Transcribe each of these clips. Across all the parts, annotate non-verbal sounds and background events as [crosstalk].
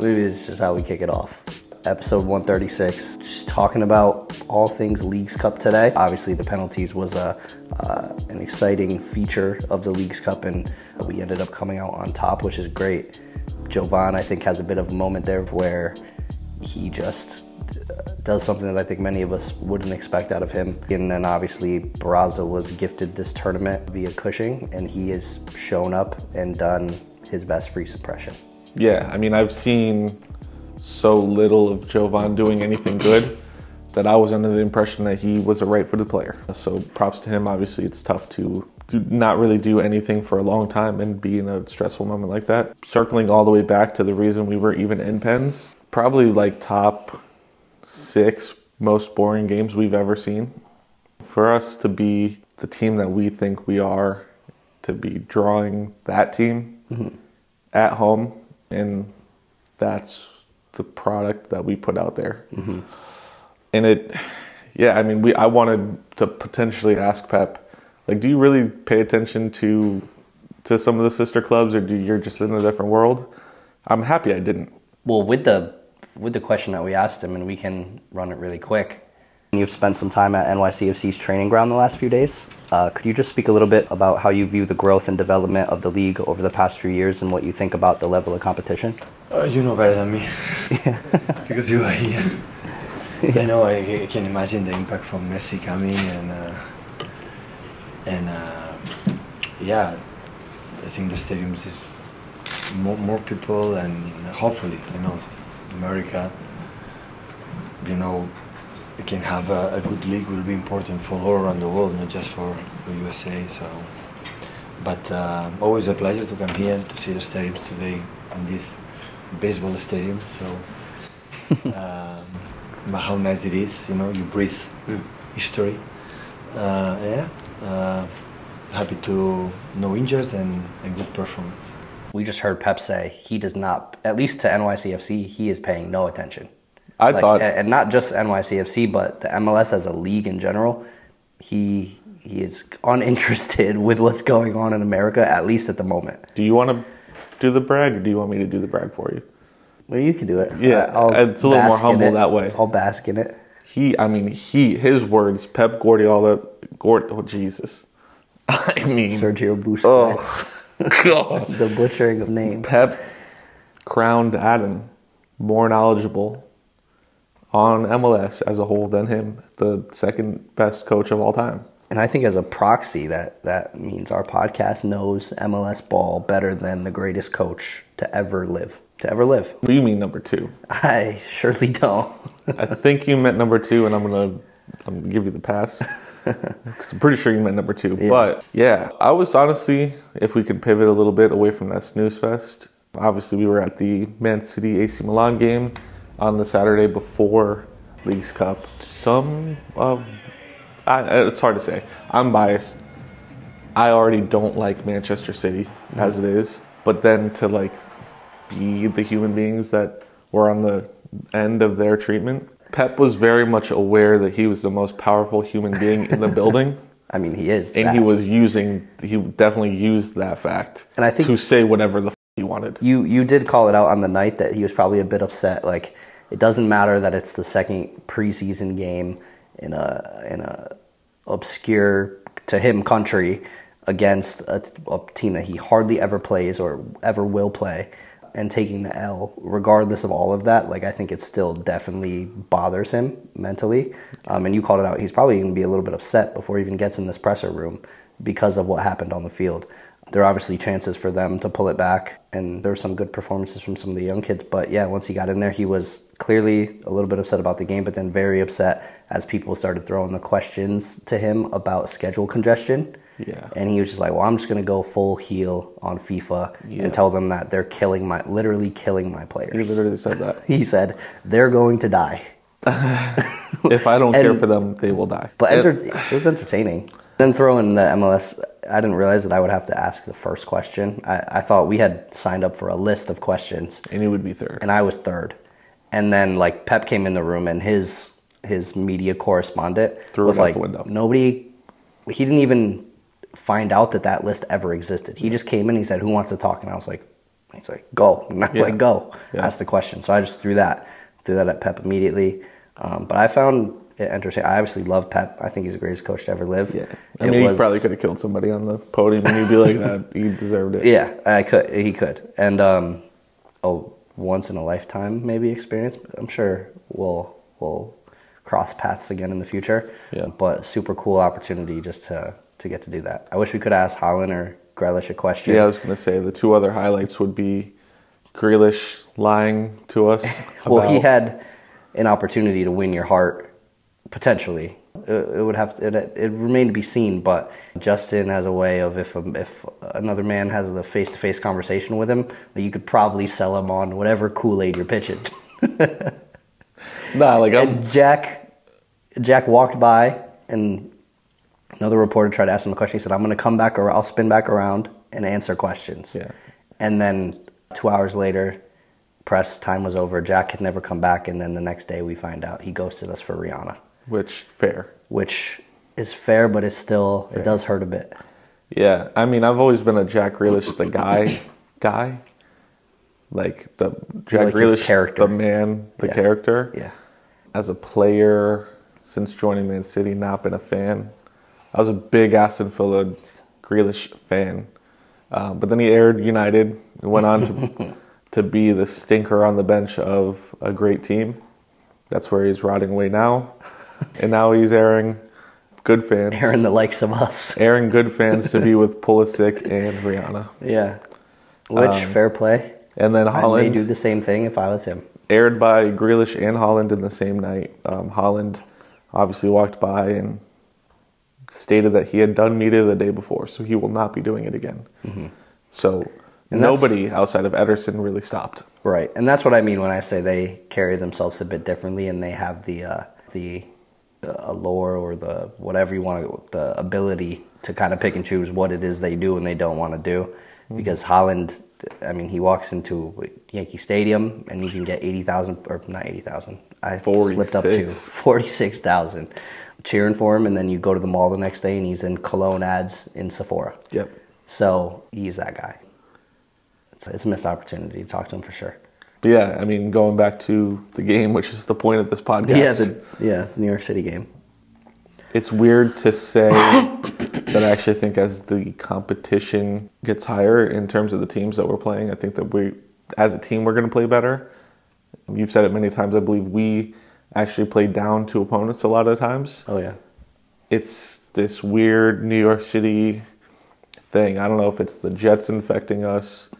Maybe it's just how we kick it off. Episode 136, just talking about all things Leagues Cup today. Obviously, the penalties was a uh, an exciting feature of the Leagues Cup, and we ended up coming out on top, which is great. Jovan, I think, has a bit of a moment there where he just uh, does something that I think many of us wouldn't expect out of him. And then obviously Barraza was gifted this tournament via Cushing, and he has shown up and done his best free suppression. Yeah, I mean, I've seen so little of Jovan doing anything good that I was under the impression that he was a right-footed player. So props to him. Obviously, it's tough to, to not really do anything for a long time and be in a stressful moment like that. Circling all the way back to the reason we were even in pens, probably like top six most boring games we've ever seen. For us to be the team that we think we are, to be drawing that team mm-hmm. at home, and that's the product that we put out there. Mm-hmm. And it, yeah, I mean, we I wanted to potentially ask Pep, like, do you really pay attention to to some of the sister clubs, or do you're just in a different world? I'm happy I didn't. Well, with the with the question that we asked him, and we can run it really quick. You've spent some time at NYCFC's training ground the last few days. Uh, could you just speak a little bit about how you view the growth and development of the league over the past few years and what you think about the level of competition? Uh, you know better than me. [laughs] because you are here. Yeah. I know, I, I, can imagine the impact from Messi coming and, uh, and uh, yeah, I think the stadiums is more, more people and hopefully, you know, America, you know, can have a, a, good league will be important for all around the world, not just for the USA. So, but uh, always a pleasure to come here to see the stadiums today in this baseball stadium. So, [laughs] um, how nice it is! You know, you breathe mm. history. Uh, yeah, uh, happy to no injuries and a good performance. We just heard Pep say he does not, at least to NYCFC, he is paying no attention. I like, thought, and not just NYCFC, but the MLS as a league in general. He he is uninterested [laughs] with what's going on in America, at least at the moment. Do you want to do the brag, or do you want me to do the brag for you? Well, you can do it. Yeah, I'll it's a little more humble that way. I'll bask in it. He, I mean, he, his words, Pep Guardiola, Gord, oh Jesus, [laughs] I mean Sergio Busquets. Oh, [laughs] the butchering of names. Pep crowned Adam more knowledgeable on MLS as a whole than him, the second best coach of all time. And I think as a proxy, that that means our podcast knows MLS ball better than the greatest coach to ever live. To ever live. You mean number two? I surely don't. I think you meant number two, and I'm gonna I'm gonna give you the pass. [laughs] Because I'm pretty sure you meant number two. Yeah. But yeah, I was honestly, if we could pivot a little bit away from that snooze fest, obviously we were at the Man City AC Milan game on the Saturday before Leagues Cup. Some of, I, it's hard to say. I'm biased. I already don't like Manchester City mm. as it is, but then to like be the human beings that were on the end of their treatment. Pep was very much aware that he was the most powerful human being in the [laughs] building. I mean, he is, and that. he was using. He definitely used that fact, and I think to say whatever the f- he wanted. You you did call it out on the night that he was probably a bit upset. Like it doesn't matter that it's the second preseason game in a in a obscure to him country against a, a, team that he hardly ever plays or ever will play and taking the L regardless of all of that like I think it still definitely bothers him mentally. Um, and you called it out he's probably going to be a little bit upset before he even gets in this presser room because of what happened on the field there are obviously chances for them to pull it back, and there were some good performances from some of the young kids. But yeah, once he got in there, he was clearly a little bit upset about the game, but then very upset as people started throwing the questions to him about schedule congestion. Yeah. And he was just like, well, I'm just going to go full heel on FIFA yeah. and tell them that they're killing my, literally killing my players. He literally said that. [laughs] he said, they're going to die. [laughs] if I don't [laughs] and, care for them, they will die. But enter- it was entertaining. Then throw in the MLS. I didn't realize that I would have to ask the first question. I, I thought we had signed up for a list of questions. And you would be third. And I was third. And then like Pep came in the room and his his media correspondent Threw was like window. nobody. He didn't even find out that that list ever existed. He just came in. And he said, "Who wants to talk?" And I was like, He's like, go. And [laughs] I'm Yeah. like, go. Yeah. Ask the question. So I just threw that, threw that at Pep immediately. Um, but I found it entertaining. I obviously love Pep. I think he's the greatest coach to ever live. Yeah. I It mean, was- he probably could have killed somebody on the podium, and you'd be like, that he deserved it. Yeah, I could. He could. And um, a once in a lifetime maybe experience. I'm sure we'll we'll cross paths again in the future. Yeah. But super cool opportunity just to to get to do that. I wish we could ask Haaland or Grealish a question. Yeah, I was going to say the two other highlights would be Grealish lying to us. [laughs] Well, he had an opportunity to win your heart, potentially. It, it would have to, it, it remained to be seen, but Justin has a way of if a, if another man has a face to face conversation with him, that you could probably sell him on whatever Kool Aid you're pitching. [laughs] Nah, like I'm, and Jack, Jack walked by, and another reporter tried to ask him a question. He said, "I'm going to come back, or I'll spin back around and answer questions." Yeah. And then two hours later, press time was over. Jack had never come back, and then the next day we find out he ghosted us for Rihanna, which fair. which is fair, but it's still it does hurt a bit. Yeah, I mean, I've always been a Jack Grealish the guy, guy, like the Jack like Grealish character. the man, the Yeah. character. Yeah. As a player, since joining Man City, not been a fan. I was a big Aston Villa Grealish fan, um, but then he aired United and went on to [laughs] to be the stinker on the bench of a great team. That's where he's rotting away now, [laughs] and now he's airing good fans. Airing the likes of us. [laughs] airing good fans to be with [laughs] Pulisic and Rihanna. Yeah. Which fair play. And then I may Haaland, do the same thing if I was him. aired by Grealish and Haaland in the same night. Um, Haaland obviously walked by and stated that he had done media the day before, so he will not be doing it again. So Mm-hmm. And nobody outside of Ederson really stopped. Right, and that's what I mean when I say they carry themselves a bit differently, and they have the uh, the allure or the whatever you want to, the ability to kind of pick and choose what it is they do and they don't want to do. Mm-hmm. Because Haaland, I mean, he walks into Yankee Stadium and he can get eighty thousand or not eighty thousand. I slipped up to 46. forty six thousand cheering for him, and then you go to the mall the next day and he's in cologne ads in Sephora. Yep. So he's that guy. It's, it's a missed opportunity to talk to him for sure. Yeah, I mean, going back to the game, which is the point of this podcast. Yeah, the yeah the New York City game. it's weird to say [coughs] that I actually think as the competition gets higher in terms of the teams that we're playing, I think that we, as a team, we're going to play better. You've said it many times. I believe we actually play down to opponents a lot of times. Oh yeah, It's this weird New York City thing. I don't know if it's the Jets infecting us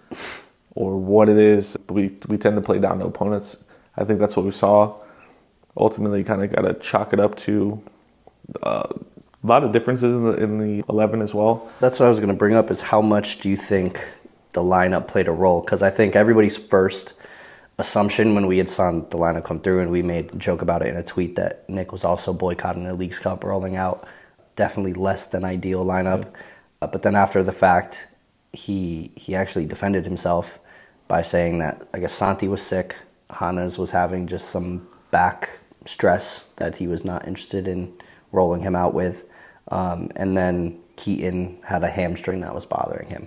or what it is. We we tend to play down to opponents. I think that's what we saw. Ultimately, kind of got to chalk it up to uh, a lot of differences in the in the eleven as well. that's what I was going to bring up. Is how much do you think the lineup played a role? Because I think everybody's first assumption when we had saw the lineup come through, and we made a joke about it in a tweet that Nick was also boycotting the Leagues Cup rolling out. Definitely less than ideal lineup. Uh, but then after the fact, he he actually defended himself by saying that I guess Santi was sick, Hannes was having just some back stress that he was not interested in rolling him out with, um, and then Keaton had a hamstring that was bothering him.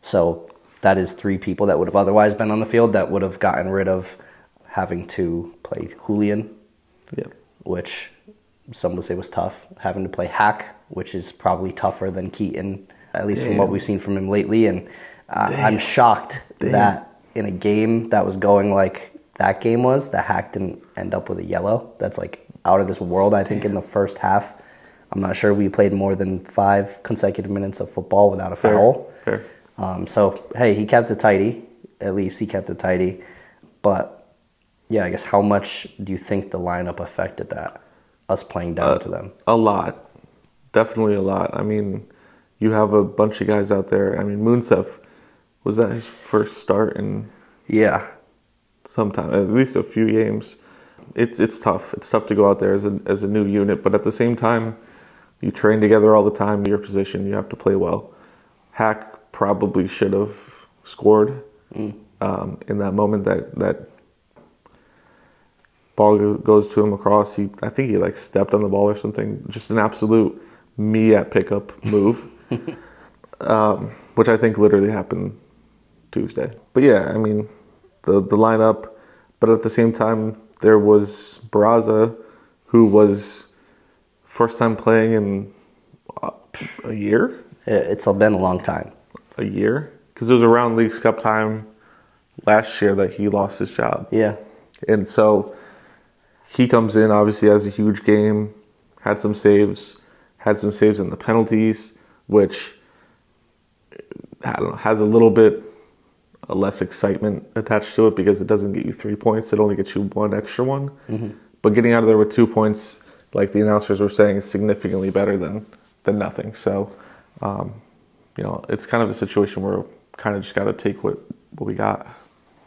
So that is three people that would have otherwise been on the field that would have gotten rid of having to play Julian, Yep. which some would say was tough. Having to play Haak, which is probably tougher than Keaton, at least from what we've seen from him lately. And uh, I'm shocked Damn. that in a game that was going like that game was, the Haak didn't end up with a yellow. That's like out of this world. I think in the first half, I'm not sure we played more than five consecutive minutes of football without a Fair. foul. Fair. Um, so hey, he kept it tidy. At least he kept it tidy. But yeah, I guess how much do you think the lineup affected that? Us playing down Uh, to them. A lot. Definitely a lot. I mean, you have a bunch of guys out there. I mean, Mounsef, was that his first start in Yeah. Sometime, at least a few games? It's it's tough. It's tough to go out there as a as a new unit, but at the same time, you train together all the time. Your position, you have to play well. Haak probably should have scored um, in that moment. That that ball goes to him across. He, I think he like stepped on the ball or something. Just an absolute me at pickup move, [laughs] um, which I think literally happened Tuesday. But yeah, I mean, the the lineup. But at the same time, there was Barraza, who was first time playing in uh, a year. It's been a long time. A year, because it was around Leagues Cup time last year that he lost his job. Yeah. And so he comes in, obviously, has a huge game, had some saves, had some saves in the penalties, which I don't know, has a little bit less excitement attached to it because it doesn't get you three points. It only gets you one extra one. Mm-hmm. But getting out of there with two points, like the announcers were saying, is significantly better than than nothing. So, um, you know, it's kind of a situation where kind of just got to take what what we got.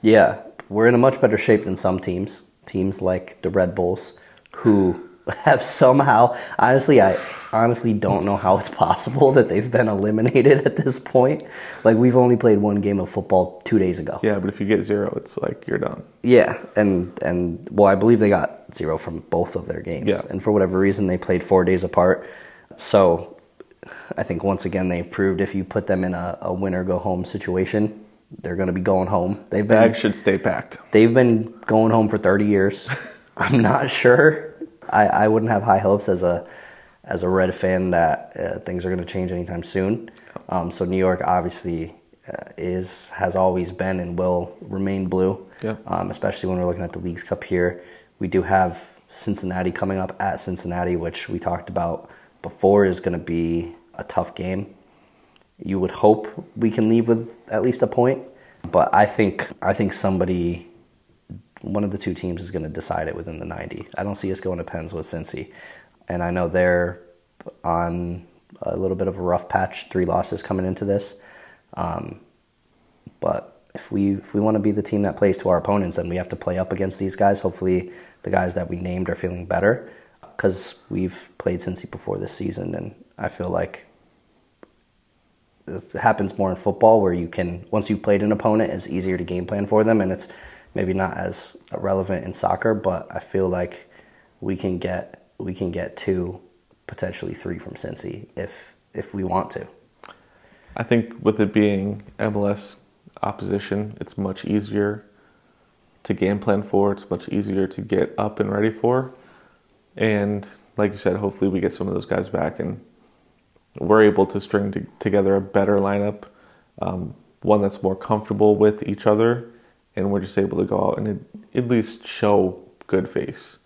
Yeah, we're in a much better shape than some teams. Teams like the Red Bulls, who have somehow, honestly, I honestly don't know how it's [laughs] possible that they've been eliminated at this point. Like we've only played one game of football two days ago. Yeah, but if you get zero, it's like you're done. Yeah, and and well, I believe they got zero from both of their games. Yeah. and for whatever reason, they played four days apart. So, I think once again they've proved if you put them in a, a win or go home situation, they're going to be going home. They've been Bag should stay packed. they've been going home for 30 years. [laughs] I'm not sure. I, I wouldn't have high hopes as a as a Red fan that uh, things are going to change anytime soon. Um, so New York obviously uh, is has always been and will remain blue. Yeah. Um, especially when we're looking at the Leagues Cup here, we do have Cincinnati coming up at Cincinnati, which we talked about before is going to be a tough game. You would hope we can leave with at least a point, but I think I think somebody one of the two teams is going to decide it within the 90. I don't see us going to Pens with Cincy. And I know they're on a little bit of a rough patch, three losses coming into this. Um, but if we if we want to be the team that plays to our opponents, then we have to play up against these guys. Hopefully, the guys that we named are feeling better because we've played Cincy before this season, and I feel like it happens more in football where you can once you've played an opponent, it's easier to game plan for them, and it's maybe not as relevant in soccer, but I feel like we can get we can get two, potentially three from Cincy if if we want to. I think with it being MLS opposition, it's much easier to game plan for. It's much easier to get up and ready for. And like you said, hopefully we get some of those guys back and we're able to string to, together a better lineup, um, one that's more comfortable with each other, and we're just able to go out and at least show good face.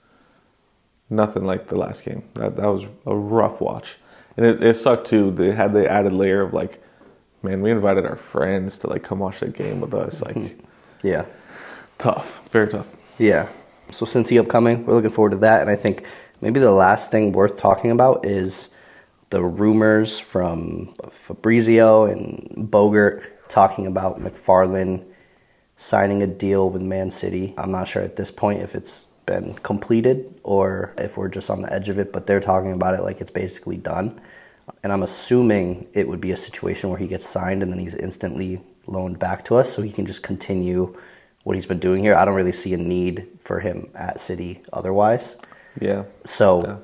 Nothing like the last game. That that was a rough watch, and it, it sucked too. They had the added layer of like, man, we invited our friends to like come watch that game with us. Like, [laughs] Yeah. tough, very tough. Yeah. So Cincy upcoming, we're looking forward to that. And I think maybe the last thing worth talking about is the rumors from Fabrizio and Bogert talking about McFarlane signing a deal with Man City. I'm not sure at this point if it's been completed or if we're just on the edge of it, but they're talking about it like it's basically done. And I'm assuming it would be a situation where he gets signed and then he's instantly loaned back to us so he can just continue what he's been doing here. I don't really see a need for him at City otherwise. Yeah. So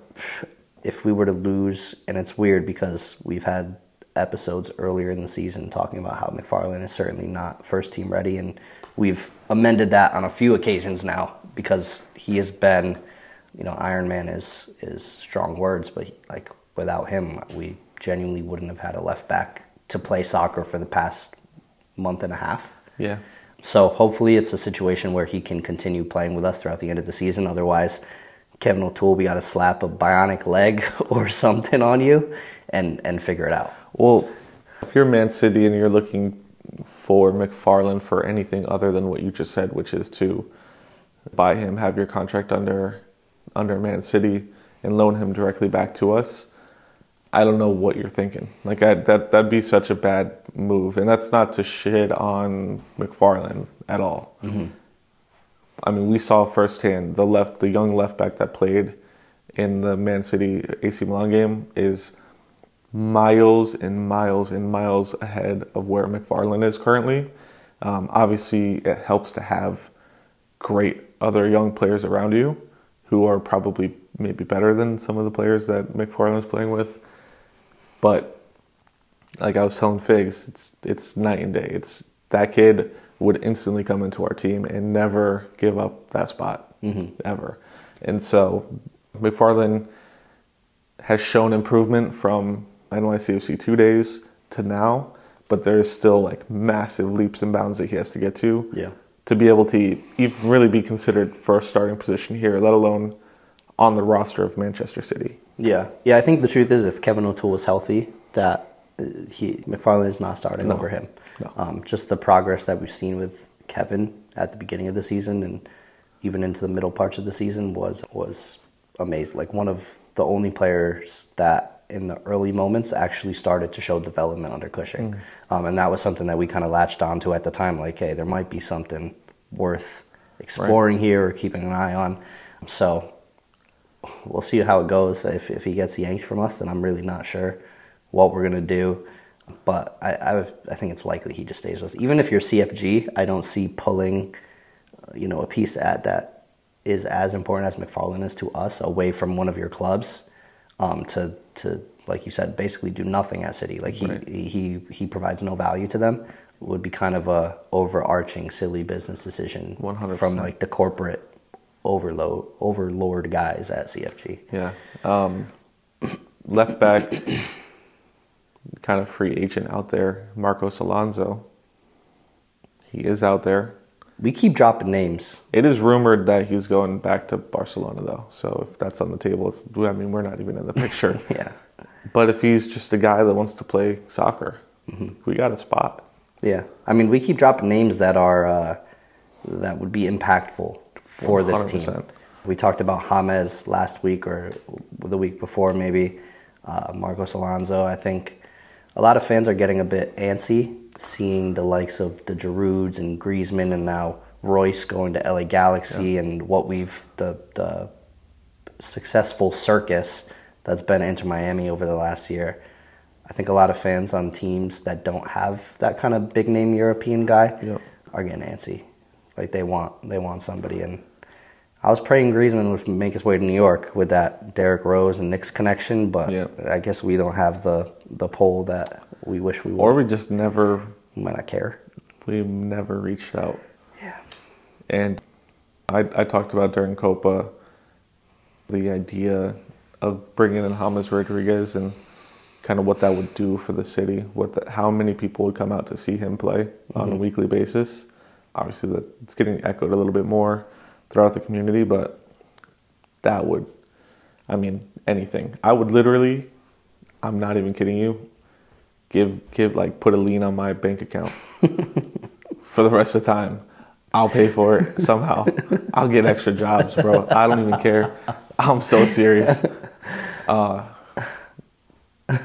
if we were to lose, and it's weird because we've had episodes earlier in the season talking about how McFarlane is certainly not first team ready, and we've amended that on a few occasions now because he has been, you know, Iron Man is is strong words, but like without him, we genuinely wouldn't have had a left back to play soccer for the past month and a half. Yeah. So hopefully it's a situation where he can continue playing with us throughout the end of the season. Otherwise, Kevin O'Toole, we got to slap a bionic leg [laughs] or something on you and and figure it out. Well, if you're Man City and you're looking for McFarlane for anything other than what you just said, which is to buy him, have your contract under under Man City, and loan him directly back to us, I don't know what you're thinking. Like I, that that'd be such a bad move, and that's not to shit on McFarlane at all. Mm-hmm. I mean, we saw firsthand the left, the young left back that played in the Man City AC Milan game is miles and miles and miles ahead of where McFarlane is currently. Um, obviously, it helps to have great other young players around you who are probably maybe better than some of the players that McFarlane's playing with. But like I was telling Figs, it's it's night and day. It's that kid would instantly come into our team and never give up that spot ever. And so McFarlane has shown improvement from NYCFC two days to now, but there's still like massive leaps and bounds that he has to get to Yeah. to be able to even really be considered for a starting position here, let alone on the roster of Manchester City. Yeah, yeah. I think the truth is, if Kevin O'Toole was healthy, that uh, he McFarlane is not starting over him. No. Um, just the progress that we've seen with Kevin at the beginning of the season and even into the middle parts of the season was was amazing. Like one of the only players that in the early moments actually started to show development under Cushing, um, and that was something that we kind of latched onto at the time. Like, hey, there might be something worth exploring here or keeping an eye on. So we'll see how it goes. If if he gets yanked from us, then I'm really not sure what we're gonna do. But I I, I think it's likely he just stays with. us. Even if you're CFG, I don't see pulling, uh, you know, a piece at that is as important as McFarlane is to us away from one of your clubs, um, to to like you said, basically do nothing at City. Like he Right. he he provides no value to them. Would be kind of a overarching silly business decision 100%. from like the corporate overload overlord guys at CFG. Yeah. Um, left back, kind of free agent out there, Marcos Alonso. He is out there. We keep dropping names. It is rumored that he's going back to Barcelona, though. So if that's on the table, it's, I mean, we're not even in the picture. [laughs] Yeah. but if he's just a guy that wants to play soccer, we got a spot. Yeah. I mean, we keep dropping names that are uh, that would be impactful for this team. We talked about James last week or the week before, maybe uh, Marcos Alonso. I think a lot of fans are getting a bit antsy seeing the likes of the Girouds and Griezmann and now Reus going to LA Galaxy and what we've the the successful circus that's been Inter Miami over the last year. I think a lot of fans on teams that don't have that kind of big name European guy Yep. are getting antsy. Like they want they want somebody and I was praying Griezmann would make his way to New York with that Derrick Rose and Knicks connection, but Yeah. I guess we don't have the the pull that we wish we would. Or we just never, might not care. we never reached out. Yeah. And I, I talked about during Copa the idea of bringing in James Rodriguez and kind of what that would do for the city, what the, how many people would come out to see him play on a mm-hmm. weekly basis. Obviously, that it's getting echoed a little bit more throughout the community, but that would, I mean, anything. I would literally, I'm not even kidding you, give give like put a lien on my bank account [laughs] for the rest of the time. I'll pay for it somehow. I'll get extra jobs, bro. I don't even care. I'm so serious. [laughs] Uh,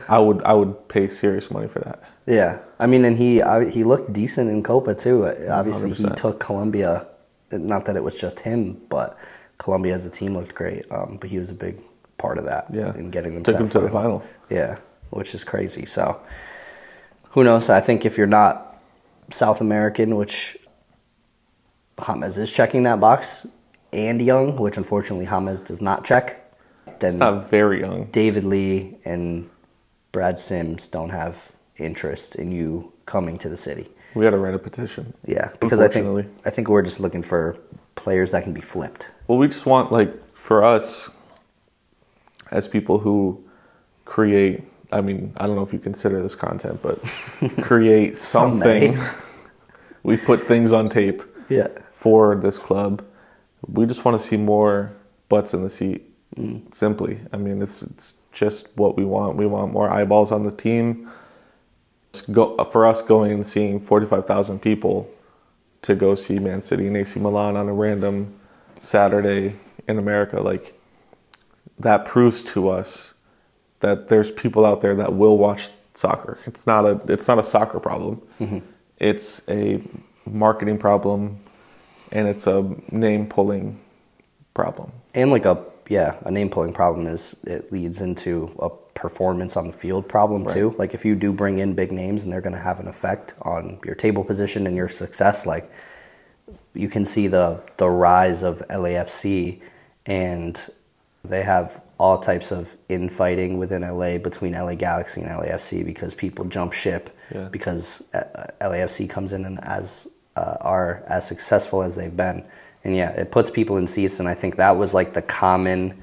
I would I would pay serious money for that. Yeah, I mean, and he I, he looked decent in Copa too. Obviously, he 100%. took Colombia. Not that it was just him, but Colombia as a team looked great. Um, but he was a big part of that. Yeah. in getting them Took to, to the final. Yeah, which is crazy. So, who knows? I think if you're not South American, which James is checking that box, and young, which unfortunately James does not check, then It's not very young. David Lee and Brad Sims don't have interest in you coming to the city. We had to write a petition. Yeah, because I think I think we're just looking for players that can be flipped. Well, we just want like for us as people who create. I mean, I don't know if you consider this content, but [laughs] create something. [laughs] we put things on tape. Yeah. for this club. We just want to see more butts in the seat. Mm. Simply, I mean, it's it's just what we want. We want more eyeballs on the team. Go for us going and seeing forty five thousand people to go see Man City and AC Milan on a random Saturday in America. Like that proves to us that there's people out there that will watch soccer. It's not a it's not a soccer problem. Mm-hmm. It's a marketing problem and it's a name pulling problem. And like a yeah, a name pulling problem is it leads into a performance on the field problem too. Like if you do bring in big names and they're going to have an effect on your table position and your success, like you can see the the rise of LAFC and they have all types of infighting within LA between LA Galaxy and LAFC because people jump ship Yeah. because uh, LAFC comes in and as uh, are as successful as they've been. And yeah, it puts people in seats, and I think that was like the common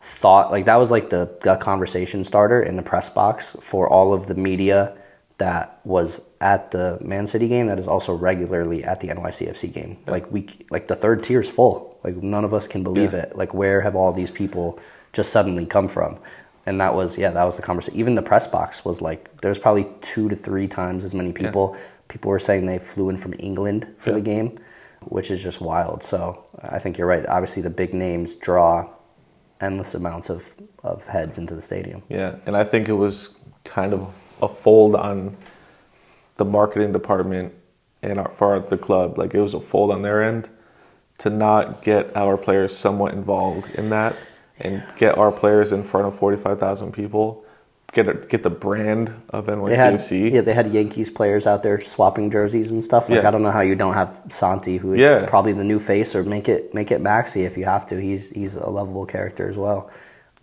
thought, like that was like the, the conversation starter in the press box for all of the media that was at the Man City game that is also regularly at the NYCFC game. Like we, like the third tier is full. Like none of us can believe Yeah. it. Like where have all these people just suddenly come from? And that was yeah, that was the conversation. Even the press box was like there was probably two to three times as many people. People were saying they flew in from England for Yeah. the game, which is just wild. So I think you're right. Obviously, the big names draw endless amounts of, of heads into the stadium. Yeah, and I think it was kind of a fold on the marketing department and our, for the club. Like it was a fold on their end to not get our players somewhat involved in that and get our players in front of forty five thousand people. Get a, get the brand of NYCFC. yeah, they had Yankees players out there swapping jerseys and stuff. Like Yeah. I don't know how you don't have Santi, who is Yeah. probably the new face, or make it make it Maxi if you have to. He's he's a lovable character as well.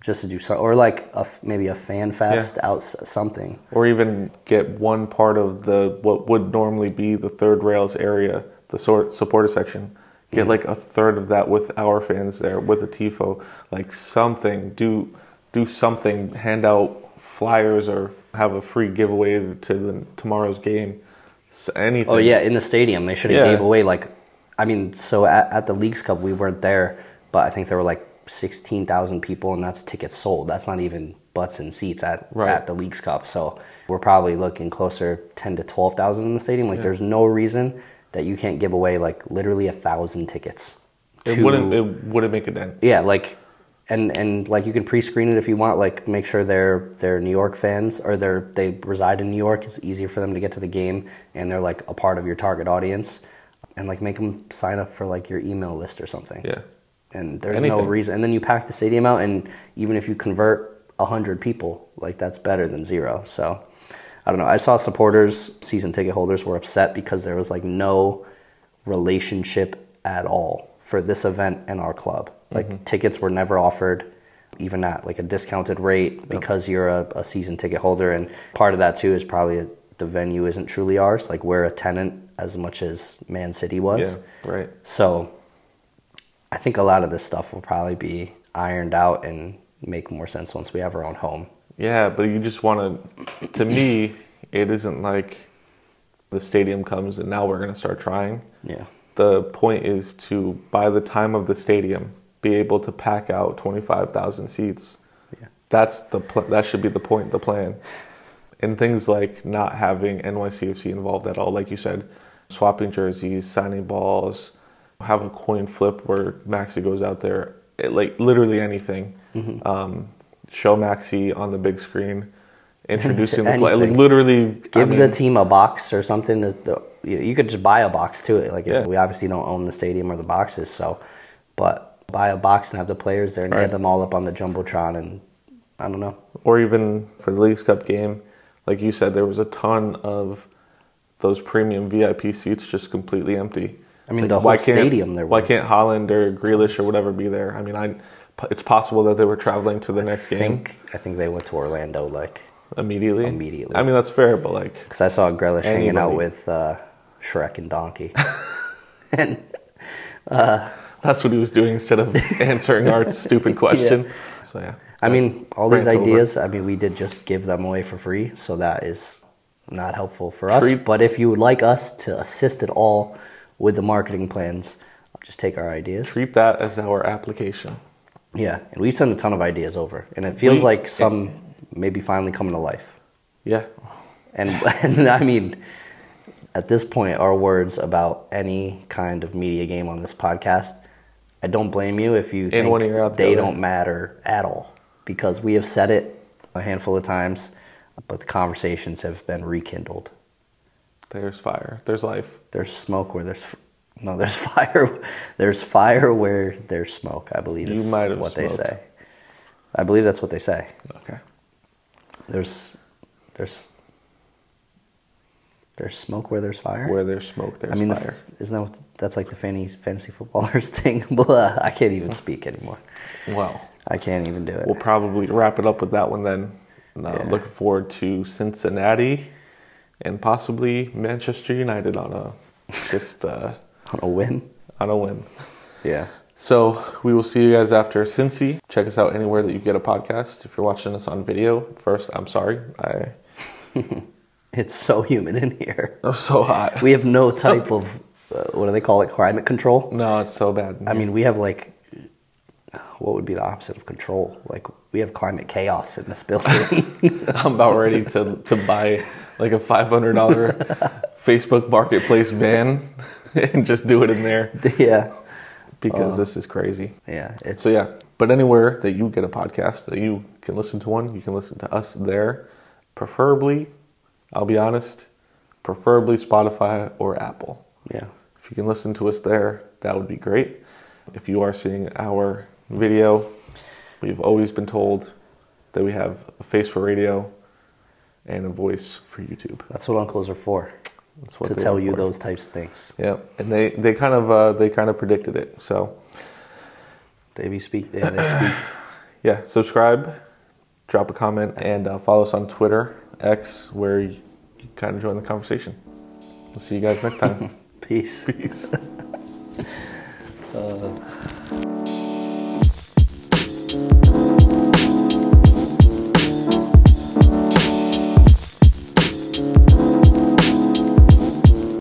Just to do so, or like a maybe a fan fest out something. or even get one part of the what would normally be the Third Rail's area, the sort supporter section. Get like a third of that with our fans there, with a tifo, like something. Do do something. Hand out flyers or have a free giveaway to the tomorrow's game. S- Anything. Oh yeah, in the stadium they should have Yeah. gave away like, I mean, so at, at the Leagues Cup we weren't there, but I think there were like sixteen thousand people, and that's tickets sold. That's not even butts and seats at Right. at the Leagues Cup. So we're probably looking closer ten to twelve thousand in the stadium. Like, Yeah. there's no reason that you can't give away like literally a thousand tickets. To, It wouldn't. It wouldn't make a dent. yeah, like, and and like you can pre-screen it if you want. Like, make sure they're they're New York fans or they're they reside in New York. It's easier for them to get to the game, and they're like a part of your target audience. And like make them sign up for like your email list or something. Yeah. And there's no reason. And then you pack the stadium out, and even if you convert hundred people, like that's better than zero. So. I don't know. I saw supporters, season ticket holders were upset because there was like no relationship at all for this event and our club. Like mm-hmm. tickets were never offered, even at like a discounted rate because you're a, a season ticket holder. And part of that too is probably the venue isn't truly ours. Like we're a tenant as much as Man City was. Yeah. Right. So I think a lot of this stuff will probably be ironed out and make more sense once we have our own home. Yeah, but you just want to. To me, it isn't like the stadium comes and now we're going to start trying. Yeah. The point is to, by the time of the stadium, be able to pack out twenty five thousand seats. Yeah. That's the pl- that should be the point, the plan, and things like not having NYCFC involved at all, like you said, swapping jerseys, signing balls, have a coin flip where Maxi goes out there, it, like literally anything. Mm-hmm. Um, show Maxi on the big screen, introducing the [laughs] play, like literally give I the team a box or something. That the, you you could just buy a box to it. Like Yeah. we obviously don't own the stadium or the boxes, so but buy a box and have the players there and Right. get them all up on the jumbotron and I don't know. or even for the Leagues Cup game, like you said, there was a ton of those premium VIP seats just completely empty. I mean, Like, the whole why can't- stadium there Why can't Haaland or Grealish or whatever be there? I mean, I it's possible that they were traveling to the next I game I think they went to Orlando like immediately. Immediately. I mean, that's fair, but like, because I saw Grealish hanging out with uh, Shrek and Donkey. [laughs] [laughs] and that's what he was doing instead of [laughs] answering our stupid question. So yeah, I mean, all these Rant over. ideas. I mean, we did just give them away for free, so that is not helpful for us. Treat- But if you would like us to assist at all with the marketing plans, just take our ideas. treat that as our application. Yeah, and we've sent a ton of ideas over, and it feels We- like some maybe finally coming to life. Yeah, And [laughs] and I mean, at this point, our words about any kind of media game on this podcast, I don't blame you if you think one ear the they don't matter at all, because we have said it a handful of times, but the conversations have been rekindled. there's fire, there's life. There's smoke where there's no, there's [laughs] fire. There's fire where there's smoke. I believe is You might have what they say. I believe that's what they say. Okay. There's there's there's smoke where there's fire. Where there's smoke, there's I mean, fire. f- isn't that what, that's like the fantasy fantasy footballers [laughs] thing? Blah, I can't even speak anymore. Wow. I can't even do it. we'll probably wrap it up with that one then. And, uh, Yeah. Looking forward to Cincinnati and possibly Manchester United on a just uh, On a whim. on a whim. Yeah. So we will see you guys after Cincy. Check us out anywhere that you get a podcast. If you're watching us on video, first, I'm sorry. I [laughs] It's so humid in here. [laughs] I'm so hot. We have no type [laughs] of uh, what do they call it? Climate control. No, it's so bad. I mean, we have like what would be the opposite of control? Like we have climate chaos in this building. I'm about ready to to buy like a five hundred dollar Facebook Marketplace van [laughs] and just do it in there [laughs] yeah. because uh, this is crazy. Yeah. It's So yeah, but anywhere that you get a podcast that you can listen to one, you can listen to us there. Preferably, I'll be honest, preferably Spotify or Apple. Yeah. If you can listen to us there, that would be great. If you are seeing our video, we've always been told that we have a face for radio and a voice for YouTube. That's what uncles are for. To tell you for. those types of things. Yeah, and they they kind of uh, they kind of predicted it. So They be speak. Yeah, they speak. [sighs] yeah, subscribe, drop a comment, and uh, follow us on Twitter X, where you, you kind of join the conversation. We'll see you guys next time. [laughs] Peace. Peace. [laughs] Uh,